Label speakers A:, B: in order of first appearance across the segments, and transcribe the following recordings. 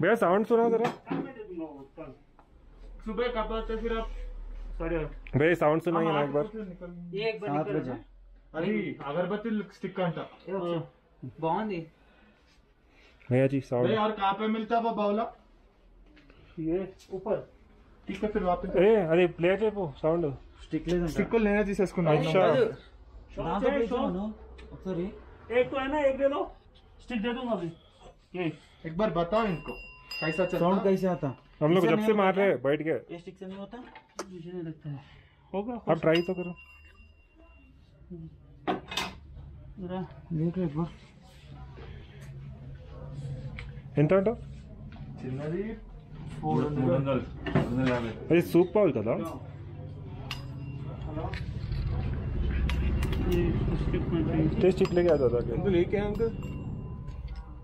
A: भैया साउंड सुना जरा।
B: सुबह कब आते फिर आप
A: भाई साउंड सुनाइए हाँ, ना हाँ, एक बार।
C: ये एक बार अरे
B: अगरबत्ती स्टिक कांटा हाँ।
C: बॉन्ड है।
A: भैया जी साउंड भाई
B: और कहाँ पे मिलता है वो बावला? ये ऊपर। ठीक है फिर वापस।
A: अरे अरे प्ले है वो
D: साउंड स्टिक
B: ले स्टिक को लेना जी इसको ना
A: अच्छा।
D: ना तो ले लो सॉरी
E: एक तो है ना एक दे लो स्टिक दे दूँगा अभी। ये।
B: एक बार बताओ इनको। कैसा चलता?
D: साउंड कैसे आता
A: हम लोग जब से मार रहे हैं बैठ गए
D: ये स्टिक से नहीं होता
E: मुझे नहीं लगता है होगा
A: अब ट्राई तो करो
E: जरा
D: देख एक बार
A: ఎంత అంటావు
B: చిన్నది
A: అది సూప్ పౌల్ కదా
E: ये स्टिक में चाहिए
A: टेस्ट ठीक लेके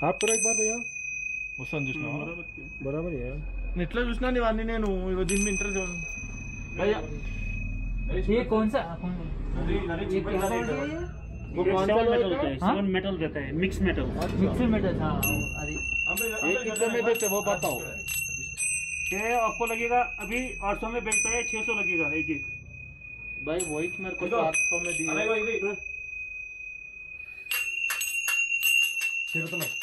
A: आप करो एक बार भैया
B: వస్తాను చూసినావా
A: बराबर ही है
B: నేను ఎట్లా చూసినా ఇవన్నీ నేను ఇగో దీని మీద ఇంట్రెస్ట్ చూడండి భయ్యా
C: ये कौन सा कौन ये क्या साउंड है ये
B: वो
E: ये
B: कौन सा
E: सेवन
B: लोग
E: मेटल
B: है?
E: होता है सेवन मेटल देता है मिक्स मेटल
C: मिक्सर मेटल हाँ अरे
B: ये कितने में देते वो बताओ
E: ये आपको लगेगा अभी आठ सौ में बेचता है छह सौ लगेगा एक एक
B: भाई वही मेरे को सात सौ में दिए
C: తిడతలేదు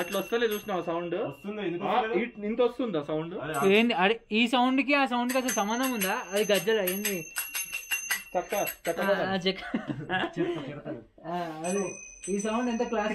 B: అట్లా వస్తలే చూసినావు సౌండ్? ఇంత వస్తుందా సౌండ్?
C: ఏంది? అరే ఈ సౌండ్కి ఆ సౌండ్కి అసలు సంబంధం ఉందా? అది గజ్జల ఏంది?
B: చెక్క
C: ఈ సౌండ్ ఎంత క్లాస్